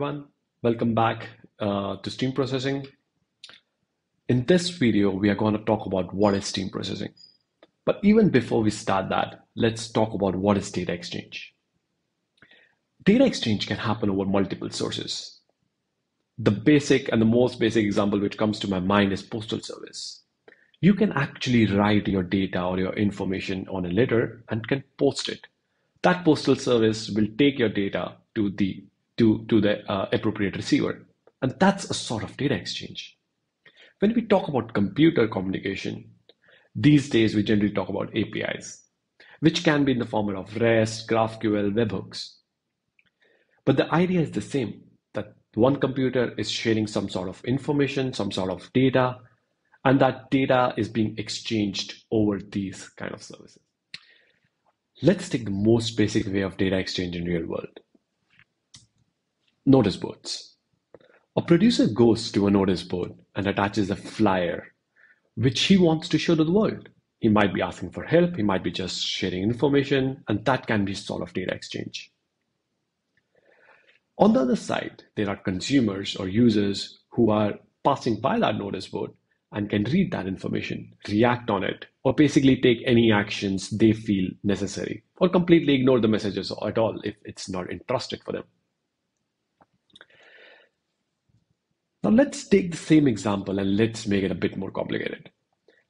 Welcome back uh, to stream processing. In this video, we are going to talk about what is stream processing. But even before we start that, let's talk about what is data exchange. Data exchange can happen over multiple sources. The basic and the most basic example which comes to my mind is postal service. You can actually write your data or your information on a letter and can post it. That postal service will take your data to the to, to the uh, appropriate receiver. And that's a sort of data exchange. When we talk about computer communication, these days we generally talk about APIs, which can be in the format of REST, GraphQL, webhooks. But the idea is the same that one computer is sharing some sort of information, some sort of data, and that data is being exchanged over these kind of services. Let's take the most basic way of data exchange in real world Notice boards. A producer goes to a notice board and attaches a flyer which he wants to show to the world. He might be asking for help, he might be just sharing information, and that can be sort of data exchange. On the other side, there are consumers or users who are passing by that notice board and can read that information, react on it, or basically take any actions they feel necessary, or completely ignore the messages at all if it's not interested for them. Now let's take the same example and let's make it a bit more complicated.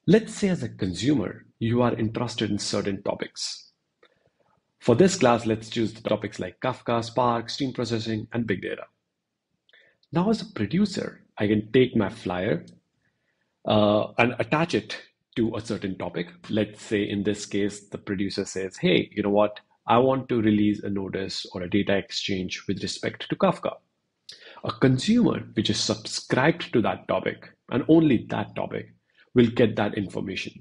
Let's say as a consumer, you are interested in certain topics. For this class, let's choose the topics like Kafka, Spark, stream processing, and big data. Now as a producer, I can take my flyer uh, and attach it to a certain topic. Let's say in this case, the producer says, hey, you know what? I want to release a notice or a data exchange with respect to Kafka a consumer which is subscribed to that topic and only that topic will get that information.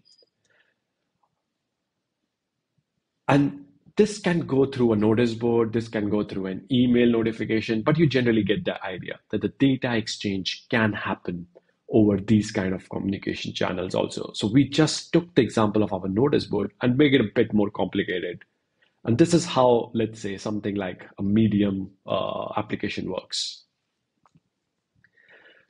And this can go through a notice board, this can go through an email notification, but you generally get the idea that the data exchange can happen over these kind of communication channels also. So we just took the example of our notice board and make it a bit more complicated. And this is how, let's say, something like a medium uh, application works.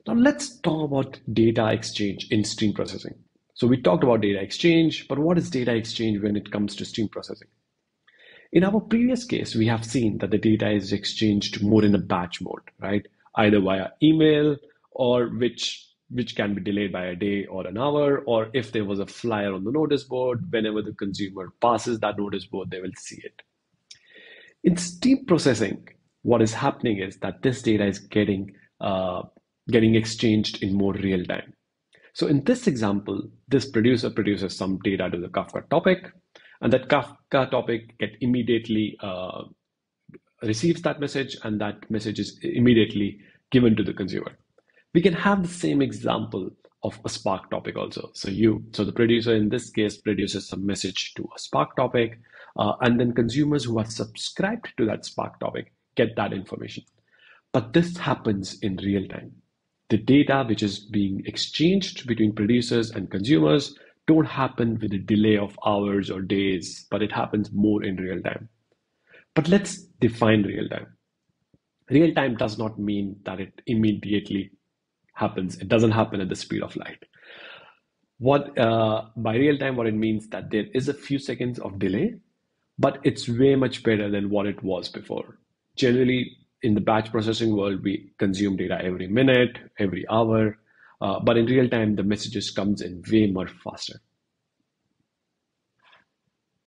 Now let's talk about data exchange in stream processing. So we talked about data exchange, but what is data exchange when it comes to stream processing? In our previous case, we have seen that the data is exchanged more in a batch mode, right? Either via email or which which can be delayed by a day or an hour, or if there was a flyer on the notice board, whenever the consumer passes that notice board, they will see it. In stream processing, what is happening is that this data is getting uh, getting exchanged in more real time. So in this example, this producer produces some data to the Kafka topic, and that Kafka topic get immediately uh, receives that message, and that message is immediately given to the consumer. We can have the same example of a Spark topic also. So you, so the producer in this case produces some message to a Spark topic, uh, and then consumers who are subscribed to that Spark topic get that information. But this happens in real time the data which is being exchanged between producers and consumers don't happen with a delay of hours or days, but it happens more in real time. But let's define real time. Real time does not mean that it immediately happens. It doesn't happen at the speed of light. What uh, by real time, what it means that there is a few seconds of delay, but it's way much better than what it was before. Generally, in the batch processing world, we consume data every minute, every hour, uh, but in real time, the messages comes in way more faster.